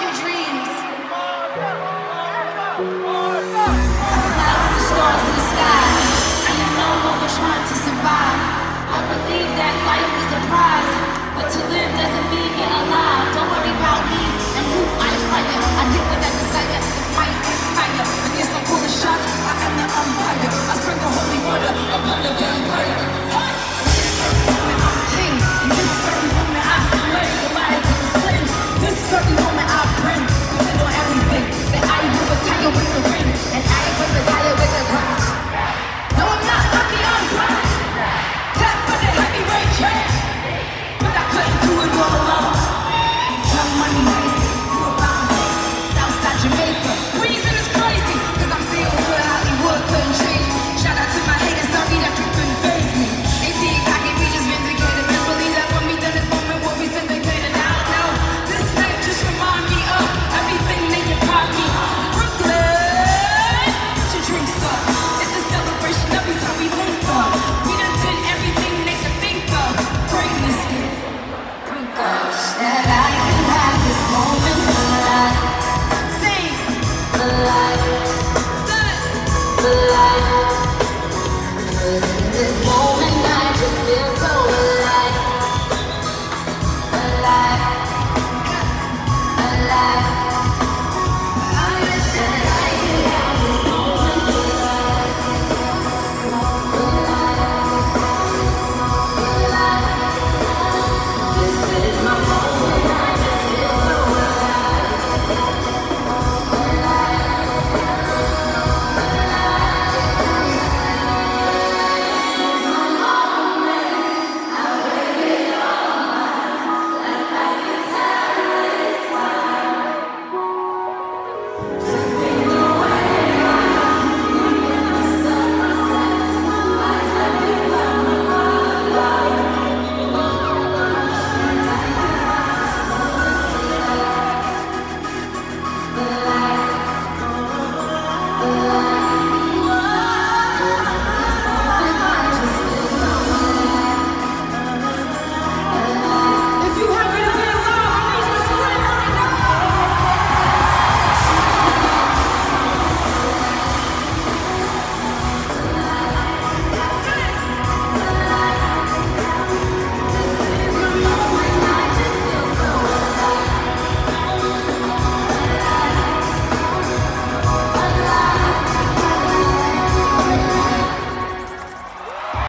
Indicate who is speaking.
Speaker 1: your dreams. the.